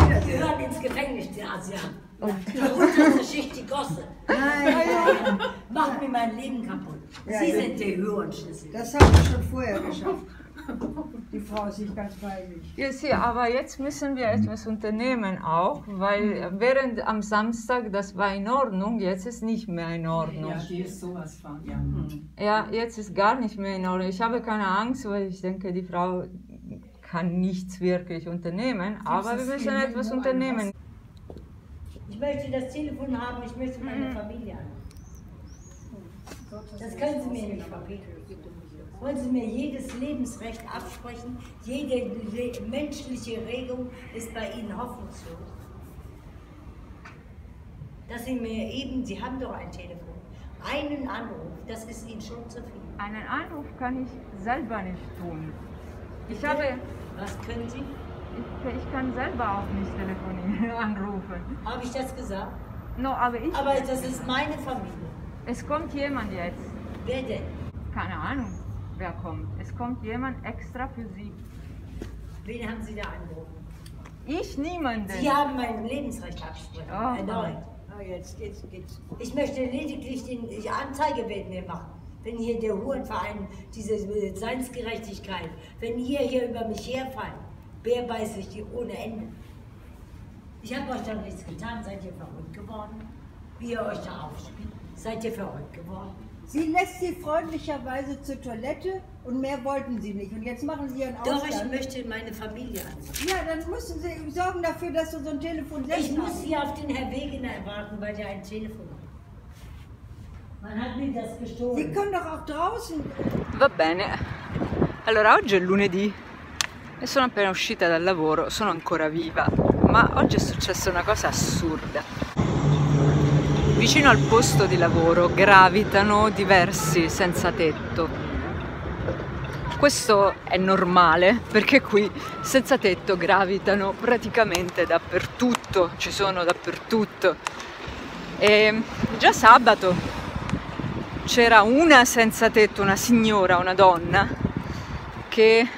Die gehören ins Gefängnis, die Asiaten. Und unterste Schicht, die Gosse. Nein, Macht mir mein Leben kaputt. Ja, Sie ja. sind der Hurenschlüssel. das haben wir schon vorher geschafft. Die Frau ist nicht ganz bei mich. Ja, sie, aber jetzt müssen wir etwas unternehmen auch, weil während am Samstag das war in Ordnung, jetzt ist nicht mehr in Ordnung. Ja, die ist sowas von, ja. Ja, jetzt ist gar nicht mehr in Ordnung. Ich habe keine Angst, weil ich denke, die Frau kann nichts wirklich unternehmen, aber wir müssen etwas unternehmen. Ich möchte das Telefon haben, ich möchte meine Familie an. Das können Sie mir nicht verbieten. Wollen Sie mir jedes Lebensrecht absprechen? Jede le menschliche Regung ist bei Ihnen hoffnungslos. Dass Sie mir eben, Sie haben doch ein Telefon, einen Anruf, das ist Ihnen schon zu viel. Einen Anruf kann ich selber nicht tun. Ich habe, Was können Sie? ich, ich kann selber auch nicht telefonieren, anrufen. Habe ich das gesagt? No, aber ich, Aber das ist meine Familie. es kommt jemand jetzt. Wer denn? Keine Ahnung, wer kommt. Es kommt jemand extra für Sie. Wen haben Sie da angerufen? Ich niemanden. Sie haben mein Lebensrecht abgesprochen. Oh, Erneut. Ah, jetzt geht's, geht's. Ich möchte lediglich den, die Anzeige werden wir machen. Wenn hier der Hurenverein, diese äh, Seinsgerechtigkeit, wenn ihr hier über mich herfallt, wer beißt sich die ohne Ende? Ich habe euch doch nichts getan, seid ihr verrückt geworden? Wie ihr euch da aufspielt, seid ihr verrückt geworden? Sie lässt sie freundlicherweise zur Toilette und mehr wollten sie nicht. Und jetzt machen sie ihren Doch, ich Ausstand. möchte meine Familie anrufen. Ja, dann müssen sie sorgen dafür, dass du so ein Telefon selbst Ich muss hier auf den Herr Wegener warten, weil der ein Telefon hat. Man hat mir das Sie gestohlen. können doch auch draußen. Va bene. Allora, oggi è lunedì e sono appena uscita dal lavoro, sono ancora viva, ma oggi è successa una cosa assurda. Vicino al posto di lavoro gravitano diversi senza tetto. Questo è normale perché qui senza tetto gravitano praticamente dappertutto, ci sono dappertutto. E già sabato c'era una senza tetto, una signora, una donna, che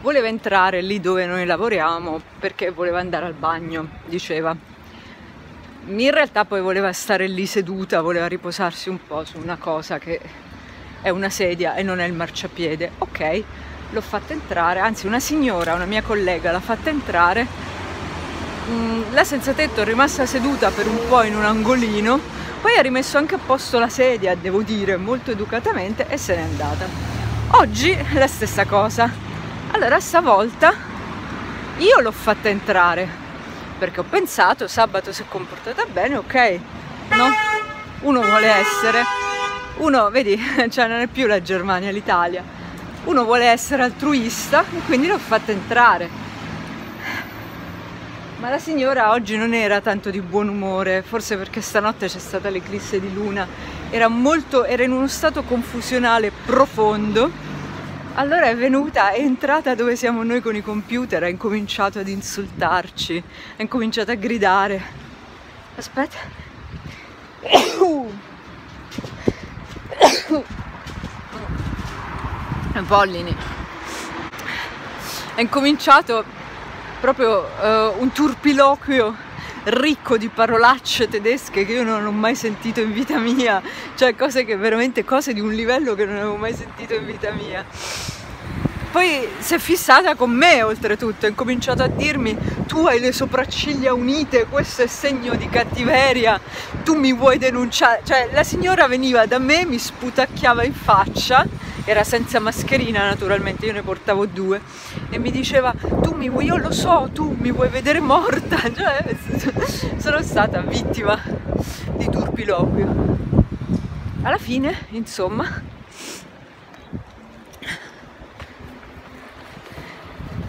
voleva entrare lì dove noi lavoriamo perché voleva andare al bagno, diceva. In realtà poi voleva stare lì seduta, voleva riposarsi un po' su una cosa che è una sedia e non è il marciapiede. Ok, l'ho fatta entrare, anzi una signora, una mia collega l'ha fatta entrare. Mm, La senza tetto è rimasta seduta per un po' in un angolino, poi ha rimesso anche a posto la sedia, devo dire, molto educatamente e se n'è andata. Oggi la stessa cosa. Allora stavolta io l'ho fatta entrare perché ho pensato sabato si è comportata bene, ok? No? Uno vuole essere, uno, vedi, cioè non è più la Germania, l'Italia. Uno vuole essere altruista e quindi l'ho fatta entrare. Ma la signora oggi non era tanto di buon umore, forse perché stanotte c'è stata l'eclisse di luna, era molto, era in uno stato confusionale profondo. Allora è venuta, è entrata dove siamo noi con i computer, ha incominciato ad insultarci, ha incominciato a gridare. Aspetta. Pollini. Ha incominciato proprio eh, un turpiloquio ricco di parolacce tedesche che io non ho mai sentito in vita mia, cioè cose che veramente cose di un livello che non avevo mai sentito in vita mia. Poi si è fissata con me oltretutto, ha incominciato a dirmi tu hai le sopracciglia unite, questo è segno di cattiveria, tu mi vuoi denunciare. Cioè la signora veniva da me, mi sputacchiava in faccia, era senza mascherina naturalmente, io ne portavo due, e mi diceva tu mi vuoi, io lo so, tu mi vuoi vedere morta. Cioè sono stata vittima di turpiloquio. Alla fine, insomma,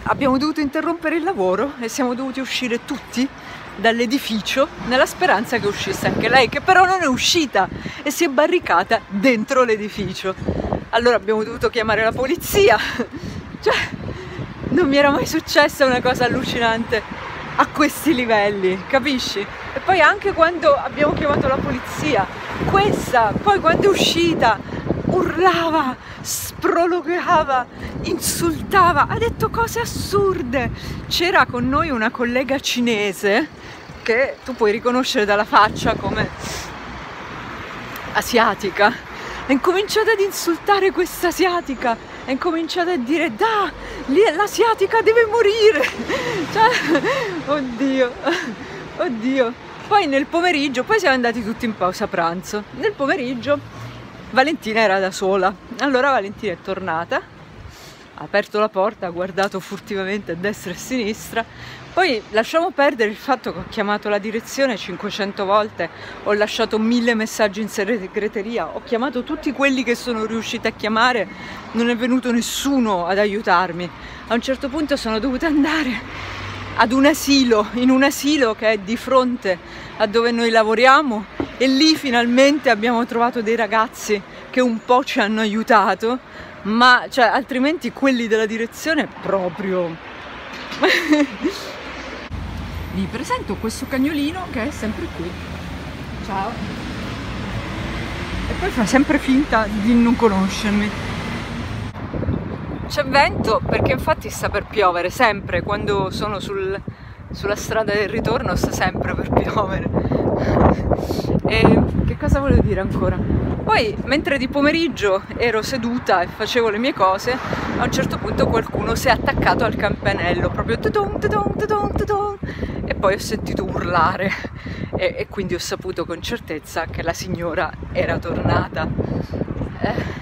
abbiamo dovuto interrompere il lavoro e siamo dovuti uscire tutti dall'edificio nella speranza che uscisse anche lei, che però non è uscita e si è barricata dentro l'edificio. Allora abbiamo dovuto chiamare la polizia. Cioè, non mi era mai successa una cosa allucinante a questi livelli, capisci? E poi anche quando abbiamo chiamato la polizia, questa, poi quando è uscita, urlava, sprologava, insultava, ha detto cose assurde. C'era con noi una collega cinese che tu puoi riconoscere dalla faccia come asiatica. Ha incominciato ad insultare questa asiatica, ha incominciato a dire da, l'asiatica deve morire. Cioè, oddio, oddio. Poi nel pomeriggio, poi siamo andati tutti in pausa pranzo. Nel pomeriggio Valentina era da sola. Allora Valentina è tornata, ha aperto la porta, ha guardato furtivamente a destra e a sinistra. Poi lasciamo perdere il fatto che ho chiamato la direzione 500 volte, ho lasciato mille messaggi in segreteria, ho chiamato tutti quelli che sono riuscita a chiamare, non è venuto nessuno ad aiutarmi. A un certo punto sono dovuta andare ad un asilo, in un asilo che è di fronte a dove noi lavoriamo e lì finalmente abbiamo trovato dei ragazzi che un po' ci hanno aiutato, ma cioè, altrimenti quelli della direzione proprio... Vi presento questo cagnolino che è sempre qui. Ciao. E poi fa sempre finta di non conoscermi. C'è vento perché infatti sta per piovere sempre quando sono sul, sulla strada del ritorno sta sempre per piovere. e che cosa volevo dire ancora? Poi mentre di pomeriggio ero seduta e facevo le mie cose, a un certo punto qualcuno si è attaccato al campanello, proprio tudum, tudum, tudum, tudum, poi ho sentito urlare e, e, quindi ho saputo con certezza che la signora era tornata. Eh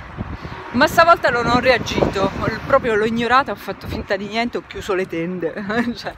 ma stavolta non ho reagito, proprio l'ho ignorata, ho fatto finta di niente, ho chiuso le tende, cioè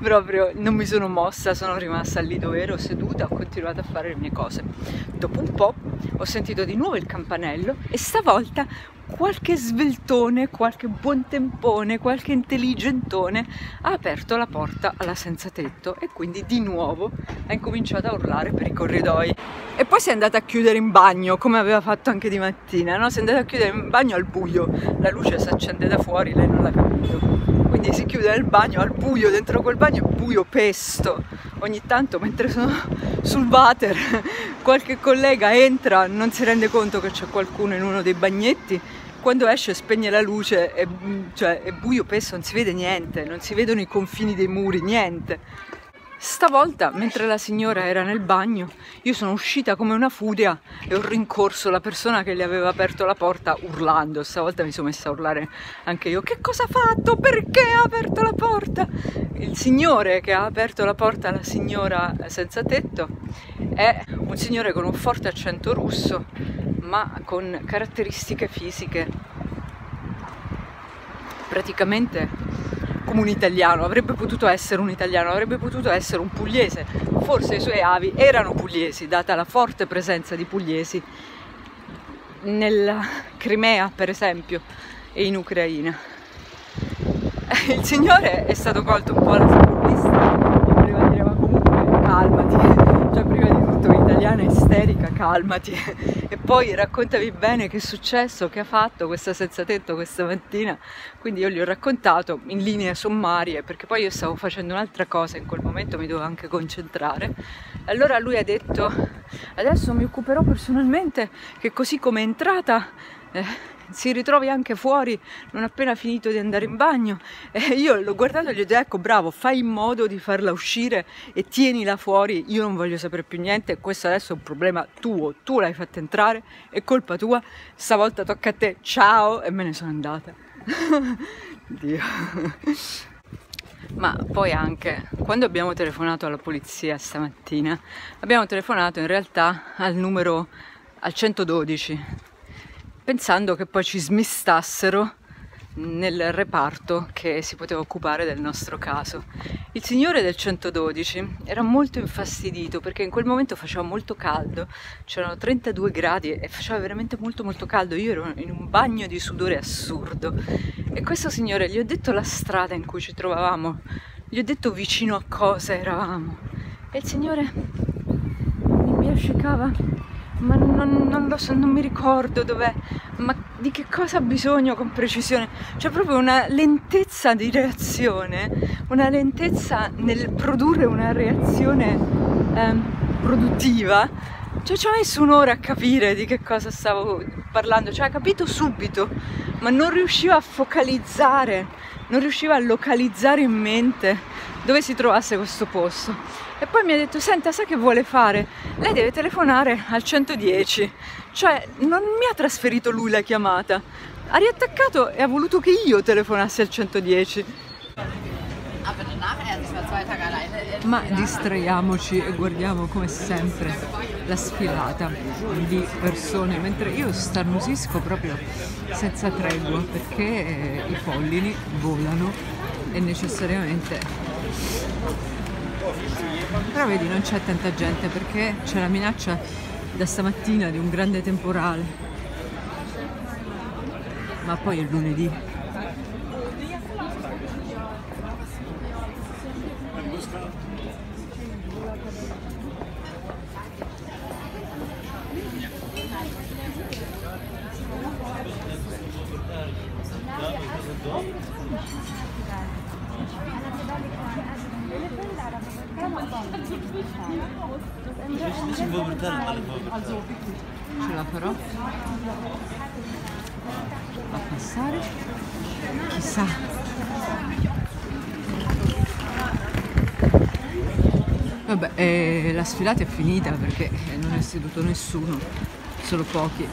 proprio non mi sono mossa, sono rimasta lì dove ero seduta, ho continuato a fare le mie cose. Dopo un po' ho sentito di nuovo il campanello e stavolta qualche sveltone, qualche buon tempone, qualche intelligentone ha aperto la porta alla senza tetto e quindi di nuovo ha incominciato a urlare per i corridoi. E poi si è andata a chiudere in bagno, come aveva fatto anche di mattina, no? Si è andata a chiudere in bagno al buio, la luce si accende da fuori, lei non l'ha capito. Quindi si chiude nel bagno al buio, dentro quel bagno è buio pesto. Ogni tanto mentre sono sul water qualche collega entra, non si rende conto che c'è qualcuno in uno dei bagnetti quando esce spegne la luce, è, cioè, è buio pesto, non si vede niente, non si vedono i confini dei muri, niente. Stavolta, mentre la signora era nel bagno, io sono uscita come una furia e ho rincorso la persona che le aveva aperto la porta urlando. Stavolta mi sono messa a urlare anche io. Che cosa ha fatto? Perché ha aperto la porta? Il signore che ha aperto la porta alla signora senza tetto è un signore con un forte accento russo, ma con caratteristiche fisiche praticamente come un italiano, avrebbe potuto essere un italiano, avrebbe potuto essere un pugliese, forse i suoi avi erano pugliesi, data la forte presenza di pugliesi nella Crimea, per esempio, e in Ucraina. Il signore è stato colto un po' alla furbista, voleva dire ma comunque calmati, cioè prima di italiana isterica, calmati e poi raccontami bene che è successo, che ha fatto questa senza tetto questa mattina. Quindi io gli ho raccontato in linee sommarie perché poi io stavo facendo un'altra cosa, in quel momento mi dovevo anche concentrare. Allora lui ha detto adesso mi occuperò personalmente che così come è entrata... Eh, si ritrovi anche fuori non appena finito di andare in bagno. E io l'ho guardato e gli ho detto ecco bravo fai in modo di farla uscire e tienila fuori. Io non voglio sapere più niente. Questo adesso è un problema tuo. Tu l'hai fatta entrare è colpa tua. Stavolta tocca a te. Ciao. E me ne sono andata. Dio. Ma poi anche quando abbiamo telefonato alla polizia stamattina abbiamo telefonato in realtà al numero al 112 pensando che poi ci smistassero nel reparto che si poteva occupare del nostro caso. Il signore del 112 era molto infastidito perché in quel momento faceva molto caldo, c'erano 32 gradi e faceva veramente molto molto caldo, io ero in un bagno di sudore assurdo. E questo signore gli ho detto la strada in cui ci trovavamo, gli ho detto vicino a cosa eravamo. E il signore mi biascicava ma non, non, lo so, non mi ricordo dov'è, ma di che cosa ha bisogno con precisione? C'è proprio una lentezza di reazione, una lentezza nel produrre una reazione eh, produttiva. Cioè ci ho messo un'ora a capire di che cosa stavo parlando, cioè ha capito subito, ma non riusciva a focalizzare, non riusciva a localizzare in mente dove si trovasse questo posto. E poi mi ha detto, senta, sa che vuole fare? Lei deve telefonare al 110. Cioè, non mi ha trasferito lui la chiamata, ha riattaccato e ha voluto che io telefonassi al 110. Ma distraiamoci e guardiamo come sempre la sfilata di persone, mentre io starnusisco proprio senza tregua perché i pollini volano e necessariamente... Però vedi non c'è tanta gente perché c'è la minaccia da stamattina di un grande temporale. Ma poi è lunedì, Ce la farò? A passare? Chissà. Vabbè, eh, la sfilata è finita perché non è seduto nessuno, solo pochi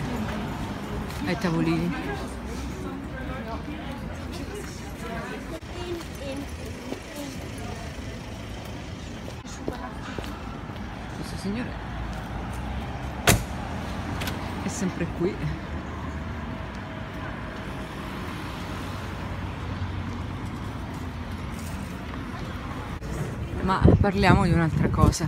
ai tavolini. Questo signore è sempre qui. Ma parliamo di un'altra cosa.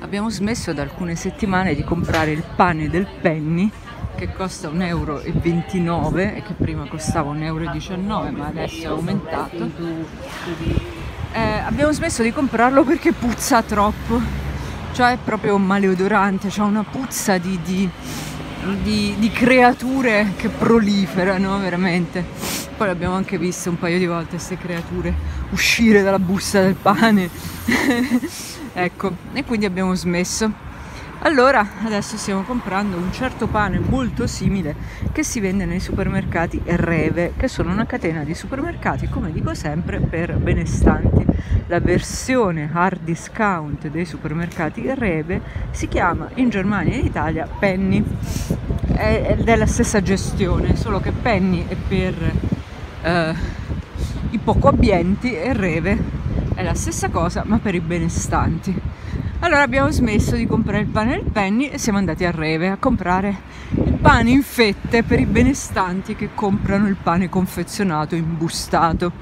Abbiamo smesso da alcune settimane di comprare il pane del penny che costa 1,29 euro e che prima costava 1,19 euro ma adesso è aumentato. Eh, abbiamo smesso di comprarlo perché puzza troppo, cioè è proprio maleodorante, c'è una puzza di, di, di, di creature che proliferano veramente. Poi abbiamo anche visto un paio di volte queste creature uscire dalla busta del pane. ecco, e quindi abbiamo smesso. Allora, adesso stiamo comprando un certo pane molto simile che si vende nei supermercati Reve, che sono una catena di supermercati, come dico sempre, per benestanti. La versione hard discount dei supermercati Reve si chiama in Germania e in Italia Penny ed è la stessa gestione, solo che Penny è per eh, i poco abbienti e Reve è la stessa cosa ma per i benestanti. Allora abbiamo smesso di comprare il pane del penny e siamo andati a Reve a comprare il pane in fette per i benestanti che comprano il pane confezionato imbustato.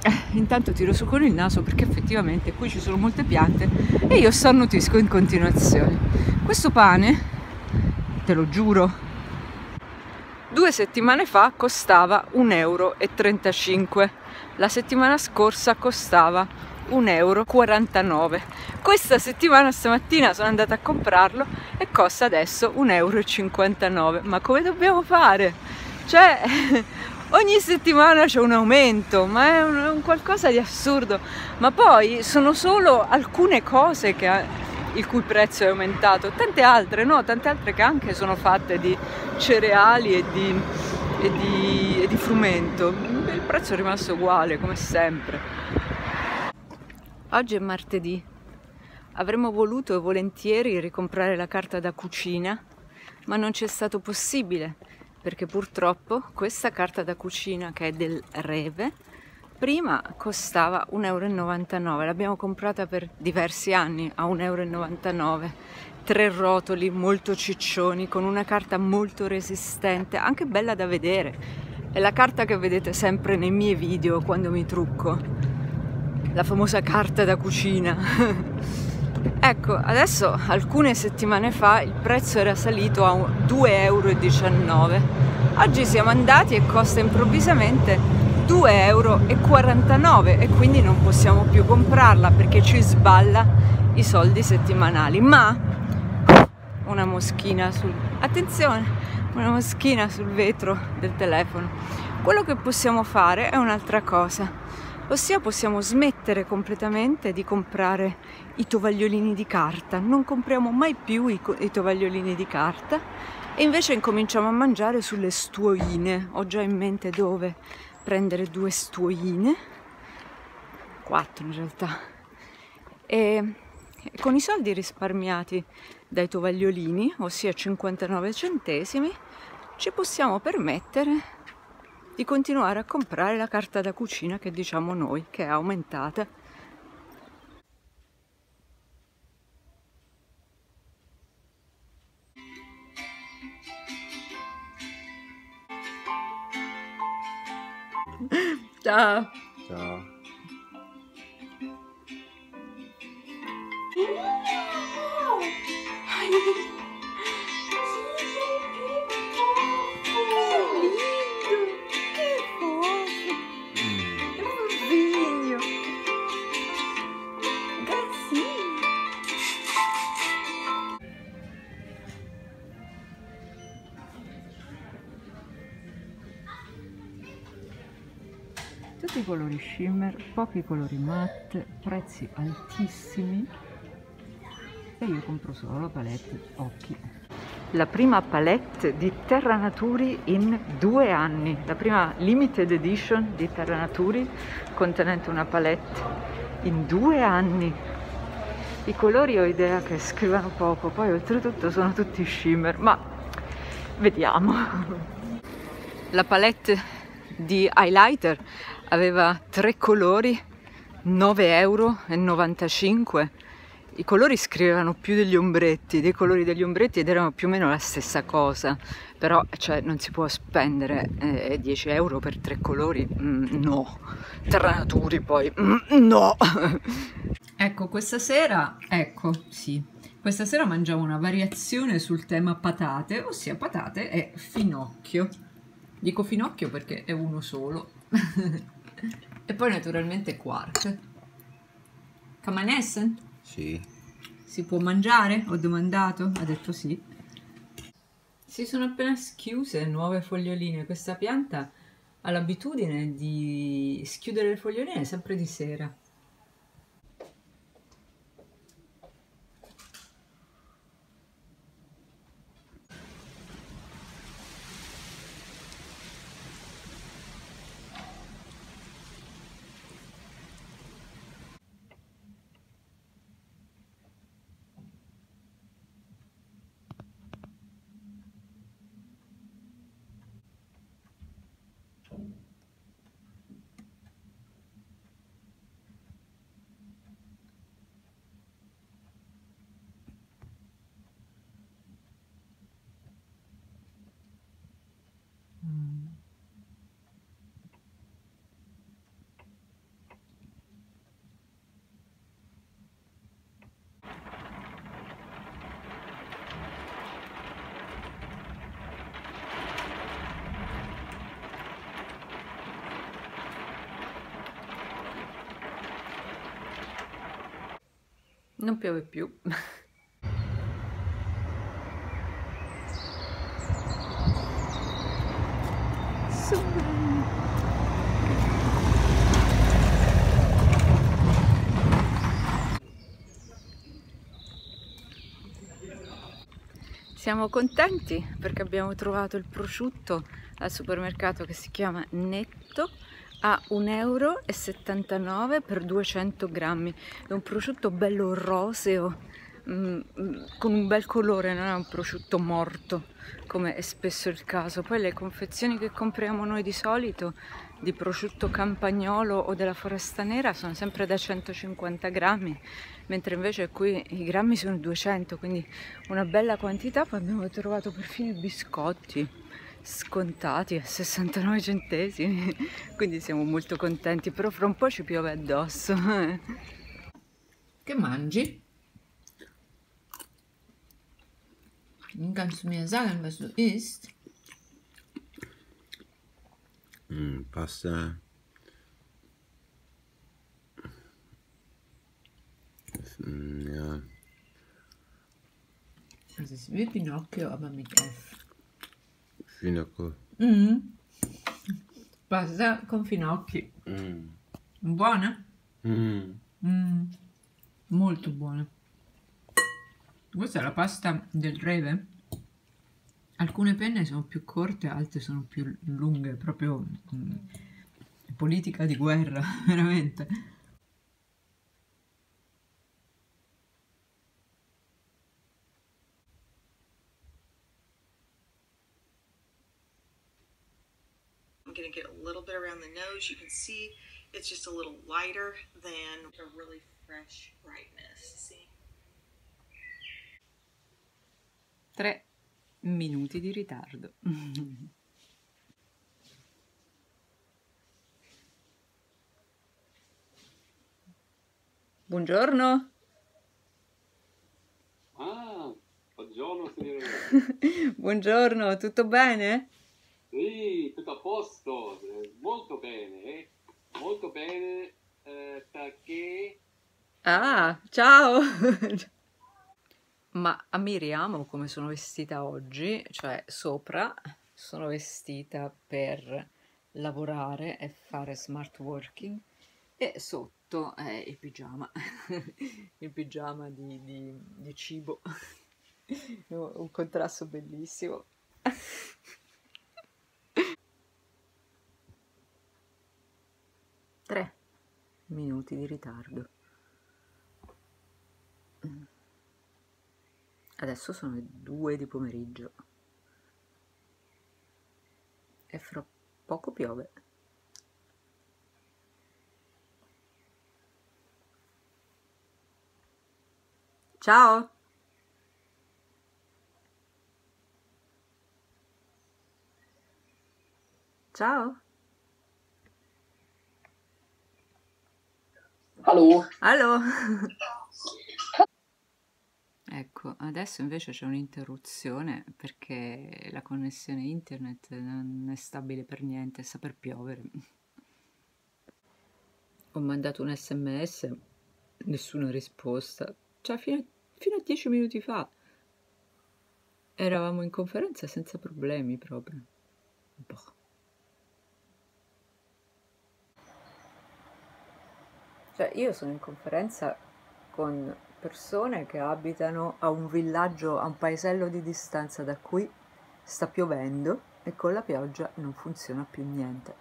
Eh, intanto tiro su con il naso perché effettivamente qui ci sono molte piante e io starnutisco in continuazione. Questo pane, te lo giuro, due settimane fa costava 1,35 euro. La settimana scorsa costava 1,49 euro. Questa settimana, stamattina, sono andata a comprarlo e costa adesso 1,59 euro. Ma come dobbiamo fare? Cioè, ogni settimana c'è un aumento, ma è un, un qualcosa di assurdo. Ma poi sono solo alcune cose che il cui prezzo è aumentato, tante altre no, tante altre che anche sono fatte di cereali e di, e di, e di frumento. Il prezzo è rimasto uguale come sempre. Oggi è martedì. Avremmo voluto e volentieri ricomprare la carta da cucina, ma non ci è stato possibile perché purtroppo questa carta da cucina che è del Reve prima costava 1,99 euro. L'abbiamo comprata per diversi anni a 1,99 euro. Tre rotoli molto ciccioni con una carta molto resistente, anche bella da vedere. È la carta che vedete sempre nei miei video quando mi trucco la famosa carta da cucina. ecco, adesso alcune settimane fa il prezzo era salito a 2,19 euro. Oggi siamo andati e costa improvvisamente 2,49 euro e quindi non possiamo più comprarla perché ci sballa i soldi settimanali. Ma una moschina sul... attenzione, una moschina sul vetro del telefono. Quello che possiamo fare è un'altra cosa ossia possiamo smettere completamente di comprare i tovagliolini di carta, non compriamo mai più i, i tovagliolini di carta E invece incominciamo a mangiare sulle stuoine. Ho già in mente dove prendere due stuoine, quattro in realtà. E con i soldi risparmiati dai tovagliolini, ossia 59 centesimi, ci possiamo permettere di continuare a comprare la carta da cucina che diciamo noi, che è aumentata. Ciao! Ciao. Colori shimmer, pochi colori matte, prezzi altissimi e io compro solo la palette occhi. La prima palette di Terra Naturi in due anni, la prima limited edition di Terra Naturi contenente una palette in due anni. I colori ho idea che scrivano poco, poi oltretutto sono tutti shimmer, ma vediamo. La palette di highlighter aveva tre colori, 9,95 euro i colori scrivevano più degli ombretti, dei colori degli ombretti ed erano più o meno la stessa cosa, però cioè, non si può spendere eh, 10 euro per tre colori, mm, no, Terra Naturi poi, mm, no. ecco, questa sera, ecco, sì, questa sera mangiamo una variazione sul tema patate, ossia patate e finocchio. Dico finocchio perché è uno solo. e poi naturalmente quark. Kamanessen? Sì. Si può mangiare? Ho domandato, ha detto sì. Si sono appena schiuse nuove foglioline. Questa pianta ha l'abitudine di schiudere le foglioline sempre di sera. Non piove più. Siamo contenti perché abbiamo trovato il prosciutto al supermercato che si chiama Netto a 1,79 euro per 200 grammi. È un prosciutto bello roseo, mm, mm, con un bel colore, non è un prosciutto morto come è spesso il caso. Poi le confezioni che compriamo noi di solito di prosciutto campagnolo o della foresta nera sono sempre da 150 grammi, mentre invece qui i grammi sono 200, quindi una bella quantità. Poi abbiamo trovato perfino i biscotti scontati a 69 centesimi, quindi siamo molto contenti, però fra un po' ci piove addosso. Che mangi? Kannst du mir sagen, was du isst? Mm, pasta. Mm, ja. Es ist wie Pinocchio, aber mit F. Finocchio. Mm. Pasta con finocchi. Mm. Buona? Mm. Mm. Molto buona. Questa è la pasta del reve? Alcune penne sono più corte, altre sono più lunghe, proprio politica di guerra, veramente. Nose. You can see it's just a little lighter than a really fresh brightness. See? Tre minuti di ritardo. Buongiorno. Ah, buongiorno signore. Buongiorno, tutto bene? Sì, tutto a posto, eh, molto bene, eh. molto bene eh, perché Ah, ciao! Ma ammiriamo come sono vestita oggi, cioè sopra sono vestita per lavorare e fare smart working e sotto è il pigiama, il pigiama di, di- di cibo, un contrasto bellissimo. Tre minuti di ritardo. Adesso sono le due di pomeriggio e fra poco piove. Ciao! Ciao! Hallo. Allo! Ecco, adesso invece c'è un'interruzione perché la connessione internet non è stabile per niente, sta per piovere. Ho mandato un sms, nessuna risposta. Cioè, fino a, fino a dieci minuti fa eravamo in conferenza senza problemi proprio. Boh. Cioè, io sono in conferenza con persone che abitano a un villaggio, a un paesello di distanza da qui, sta piovendo e con la pioggia non funziona più niente.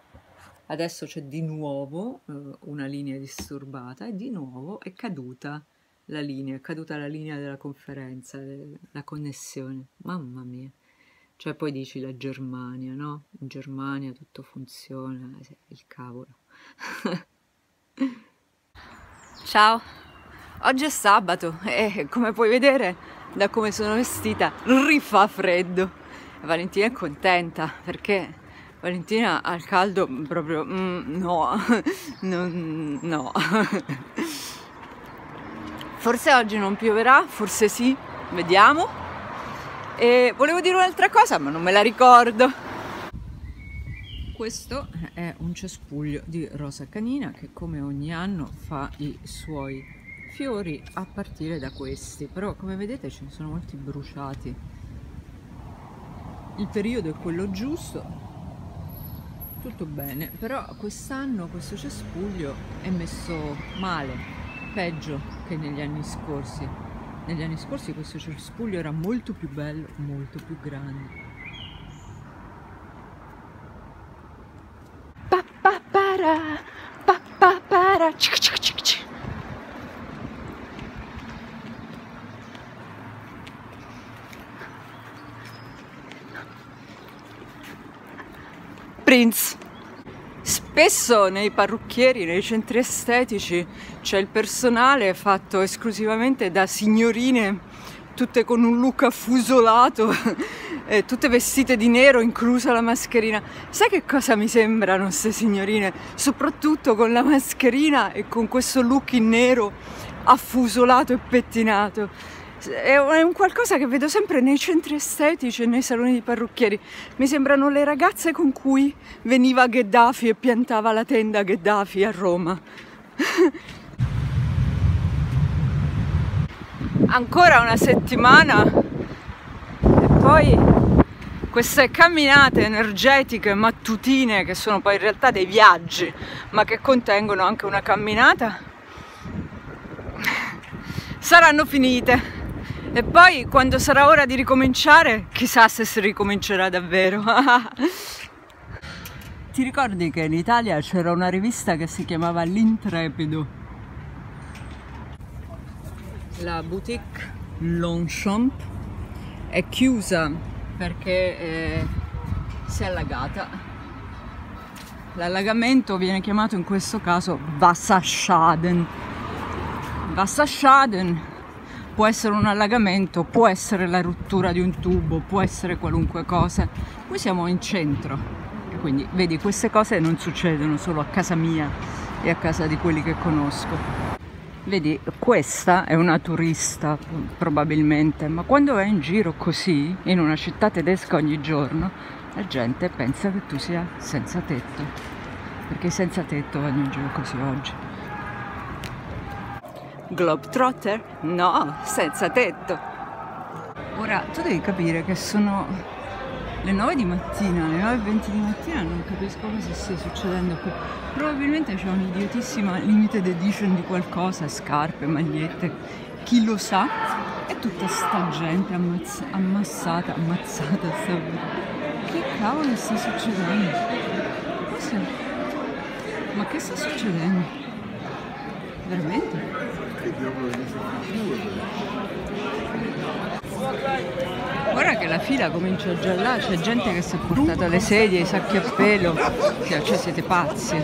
Adesso c'è di nuovo eh, una linea disturbata e di nuovo è caduta la linea, è caduta la linea della conferenza, eh, la connessione. Mamma mia. Cioè poi dici la Germania, no? In Germania tutto funziona, eh, il cavolo. Ciao, oggi è sabato e come puoi vedere da come sono vestita rifà freddo. Valentina è contenta perché Valentina al caldo proprio mm, no, non- no. Forse oggi non pioverà, forse sì, vediamo. E volevo dire un'altra cosa, ma non me la ricordo. Questo è un cespuglio di rosa canina che come ogni anno fa i suoi fiori a partire da questi, però come vedete ce ne sono molti bruciati. Il periodo è quello giusto, tutto bene, però quest'anno questo cespuglio è messo male, peggio che negli anni scorsi. Negli anni scorsi questo cespuglio era molto più bello, molto più grande. Pa pa para, pa pa para, cic cic cic cic. Prince. Spesso nei parrucchieri, nei centri estetici c'è il personale fatto esclusivamente da signorine, tutte con un look affusolato, eh, tutte vestite di nero, inclusa la mascherina. Sai che cosa mi sembrano queste signorine? Soprattutto con la mascherina e con questo look in nero affusolato e pettinato. È un qualcosa che vedo sempre nei centri estetici e nei saloni di parrucchieri. Mi sembrano le ragazze con cui veniva Gheddafi e piantava la tenda Gheddafi a Roma. Ancora una settimana poi queste camminate energetiche mattutine che sono poi in realtà dei viaggi, ma che contengono anche una camminata, saranno finite E poi quando sarà ora di ricominciare, chissà se si ricomincerà davvero. Ti ricordi che in Italia c'era una rivista che si chiamava L'Intrepido? La boutique Longchamp è chiusa perché eh, si è allagata. L'allagamento viene chiamato in questo caso Wasserschaden. Wasserschaden può essere un allagamento, può essere la rottura di un tubo, può essere qualunque cosa. Qui siamo in centro quindi vedi queste cose non succedono solo a casa mia e a casa di quelli che conosco. Vedi, questa è una turista probabilmente, ma quando vai in giro così, in una città tedesca ogni giorno, la gente pensa che tu sia senza tetto, perché senza tetto vanno in giro così oggi. Globetrotter? No, senza tetto. Ora, tu devi capire che sono le 9 di mattina, alle 9.20 di mattina non capisco cosa stia succedendo qui. Probabilmente c'è un'idiotissima limited edition di qualcosa, scarpe, magliette, chi lo sa. E tutta sta gente ammazz- ammassata, ammazzata, sta... Che cavolo sta succedendo? Cos'è? Ma che sta succedendo? Veramente? Ora che la fila comincia già là, c'è gente che si è portata le sedie, i sacchi a pelo, cioè siete pazzi.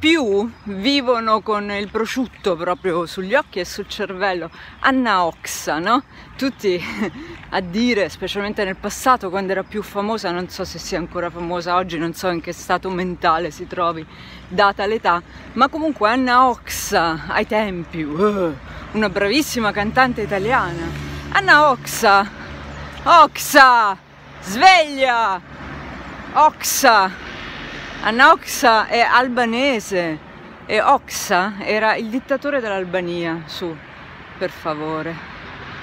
Più vivono con il prosciutto proprio sugli occhi e sul cervello, Anna Oxa, no? Tutti a dire, specialmente nel passato quando era più famosa, non so se sia ancora famosa oggi, non so in che stato mentale si trovi data l'età, ma comunque Anna Oxa ai tempi, uh, una bravissima cantante italiana. Anna Oxa, Oxa, sveglia, Oxa. Anna Oxa è albanese e Oxa era il dittatore dell'Albania, su, per favore.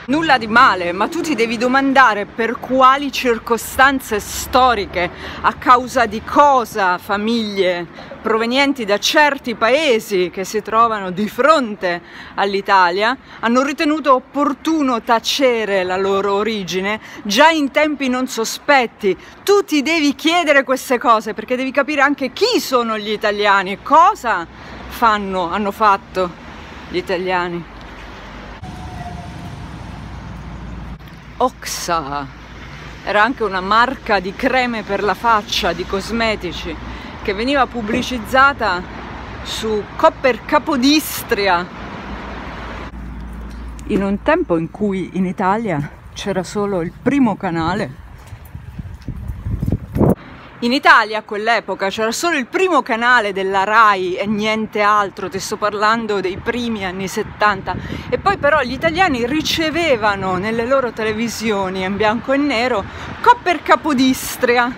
Nulla di male, ma tu ti devi domandare per quali circostanze storiche, a causa di cosa famiglie provenienti da certi paesi che si trovano di fronte all'Italia hanno ritenuto opportuno tacere la loro origine già in tempi non sospetti. Tu ti devi chiedere queste cose perché devi capire anche chi sono gli italiani cosa fanno, hanno fatto gli italiani. Oxa era anche una marca di creme per la faccia, di cosmetici, che veniva pubblicizzata su Copper Capodistria. In un tempo in cui in Italia c'era solo il primo canale in Italia a quell'epoca c'era solo il primo canale della RAI e niente altro, ti sto parlando dei primi anni 70 e poi però gli italiani ricevevano nelle loro televisioni in bianco e nero Copper Capodistria,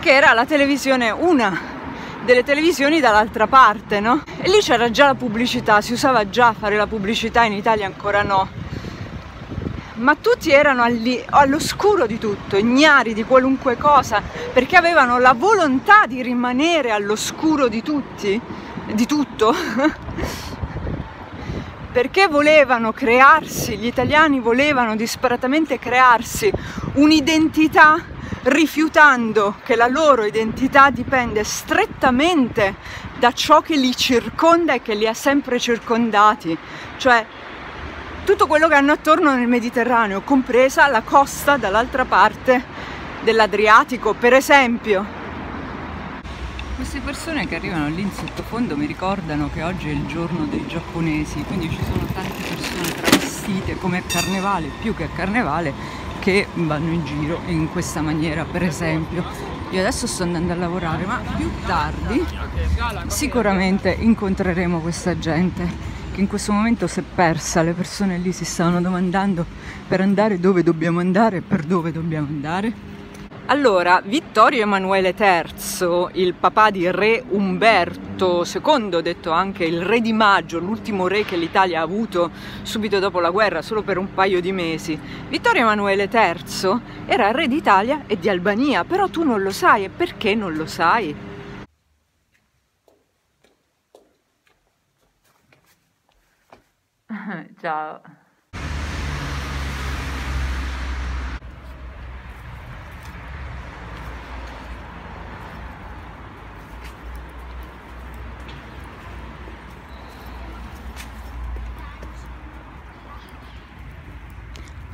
che era la televisione una delle televisioni dall'altra parte, no? E lì c'era già la pubblicità, si usava già fare la pubblicità, in Italia ancora no ma tutti erano all'oscuro di tutto, ignari di qualunque cosa, perché avevano la volontà di rimanere all'oscuro di tutti, di tutto. perché volevano crearsi, gli italiani volevano disperatamente crearsi un'identità rifiutando che la loro identità dipende strettamente da ciò che li circonda e che li ha sempre circondati, cioè tutto quello che hanno attorno nel Mediterraneo, compresa la costa dall'altra parte dell'Adriatico, per esempio. Queste persone che arrivano lì in sottofondo mi ricordano che oggi è il giorno dei giapponesi, quindi ci sono tante persone travestite come a carnevale, più che a carnevale, che vanno in giro in questa maniera, per esempio. Io adesso sto andando a lavorare, ma più tardi sicuramente incontreremo questa gente che in questo momento si è persa, le persone lì si stavano domandando per andare dove dobbiamo andare e per dove dobbiamo andare. Allora, Vittorio Emanuele III, il papà di re Umberto II, detto anche il re di maggio, l'ultimo re che l'Italia ha avuto subito dopo la guerra, solo per un paio di mesi. Vittorio Emanuele III era re d'Italia e di Albania, però tu non lo sai e perché non lo sai? Ciao.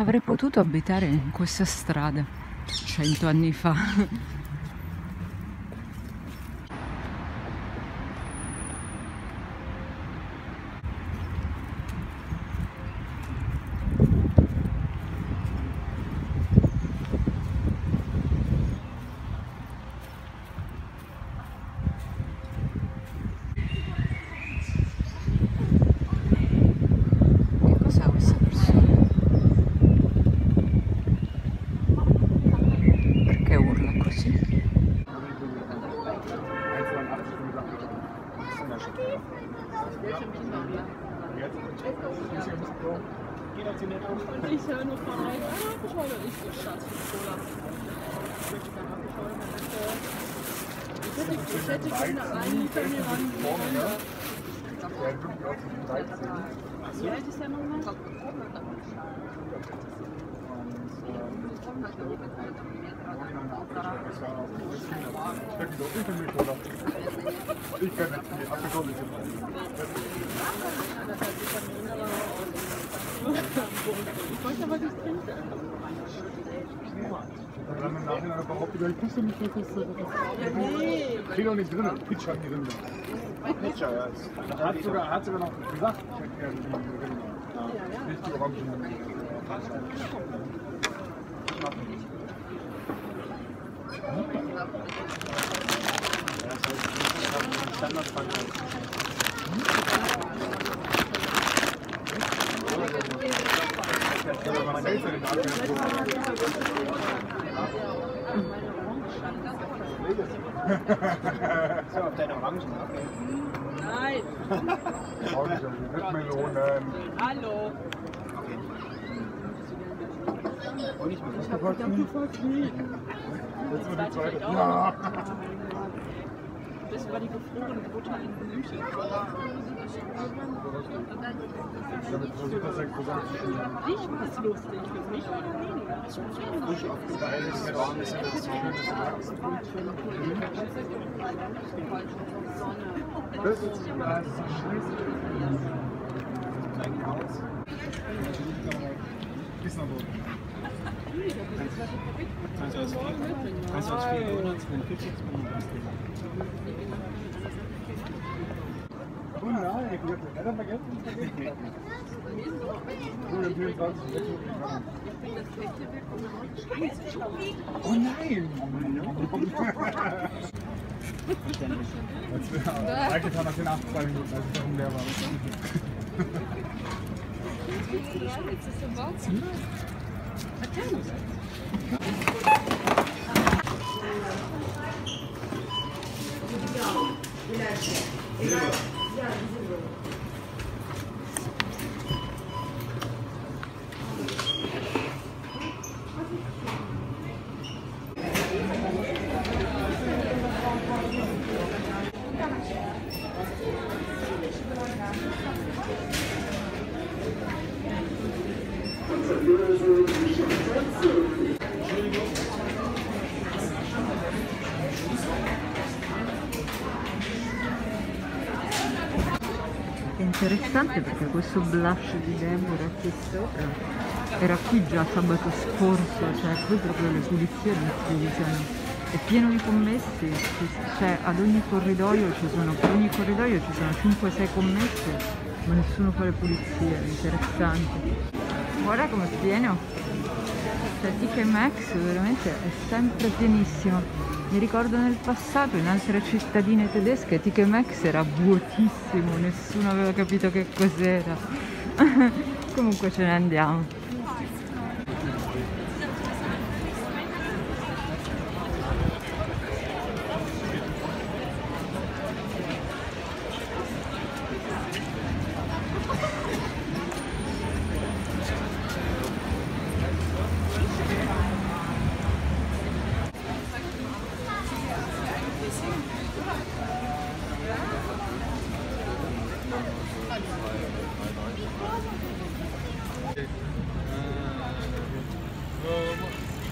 Avrei potuto abitare in questa strada cento anni fa. Ich nicht Ich wollte aber nicht trinken. Dann im Nachhinein behauptet, ich wusste nicht, dass das Nee. Steht doch nicht drin. Pitch hat die drin. Pitcher, ja. Er hat sogar, hat sogar noch gesagt, ich hätte gerne die drin. Ja. Nicht die Orangen. Was hältst du Standard So, auf deine Orangen, okay. Nein! Orangen, Hütmelonen. Hallo! Okay. Und ich bin nicht mehr. Ich hab die zweite. Ja! bis über die gefrorene Butter in München. Ich war es lustig, für mich war das weniger. So frisch aufgeteiltes, warmes, das ist das Kleine Haus. Kissenburg. Kannst du als Bier oder? Oh nein! Eigentlich war nach den 8 Oh nein! ich darum leer war. Hm? Interessante perché questo blush di Deborah qui sopra era qui già sabato scorso, cioè qui proprio le pulizie si usano. È pieno di commessi, ci- cioè ad ogni corridoio ci sono, ogni corridoio ci sono 5-6 commesse, ma nessuno fa le pulizie, è interessante. Guarda com'è pieno! Cioè TK Maxx veramente è sempre pienissimo. Mi ricordo nel passato in altre cittadine tedesche Maxx era vuotissimo, nessuno aveva capito che cos'era. Comunque ce ne andiamo.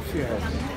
谢谢谢谢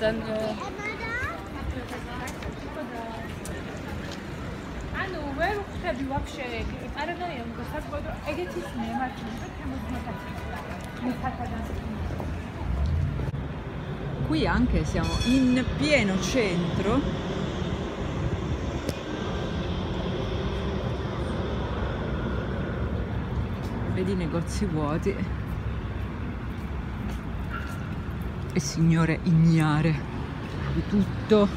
Dann, äh, ანუ ვერ ვხვდები ვაფშე არანაირ გასაკვირ ეგეთის მემარჯვენე qui anche siamo in pieno centro. Vedi i negozi vuoti. E signore ignare di tutto.